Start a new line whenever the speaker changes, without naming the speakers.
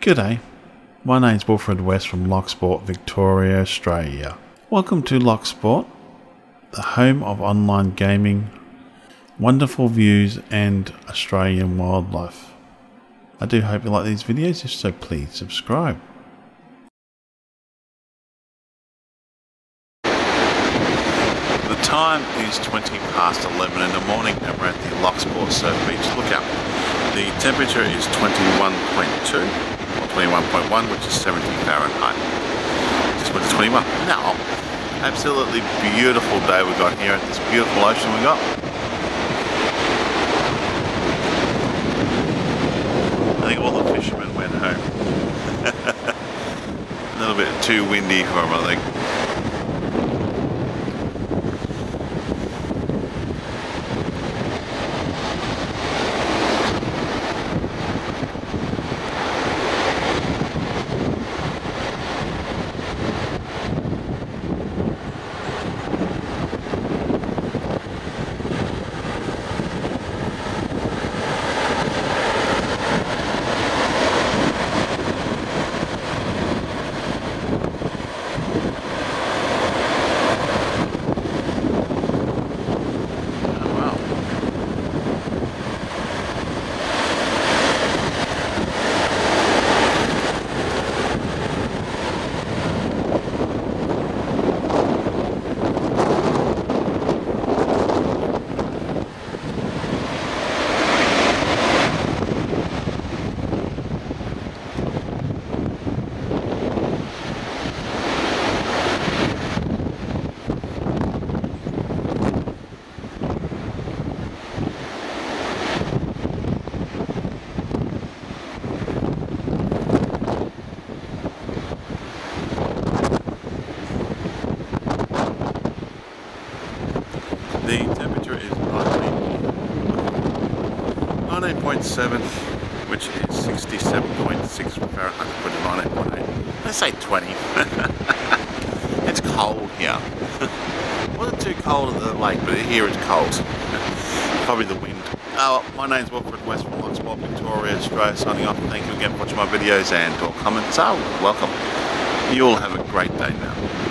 G'day, my name's Wilfred West from Loch Sport, Victoria, Australia. Welcome to Loch Sport, the home of online gaming, wonderful views, and Australian wildlife. I do hope you like these videos, if so, please subscribe. The time is 20 past 11 in the morning and we're at the Loch Sport Surf Beach Lookout. The temperature is 21.2 or 21.1 which is 70 Fahrenheit. Just went to 21. Now, absolutely beautiful day we got here at this beautiful ocean we got. I think all the fishermen went home. A little bit too windy for them I think. Oh, wow. The temperature is 19 19.7, which is 67.6 Fahrenheit, put it 19.8. Let's say 20. it's cold here. Wasn't too cold at the lake, but here it's cold. Probably the wind. Oh, my name's Wilfred West from Loch Sport, Victoria, Australia, signing off. Thank you again for watching my videos and or comments. Oh, welcome. You all have a great day now.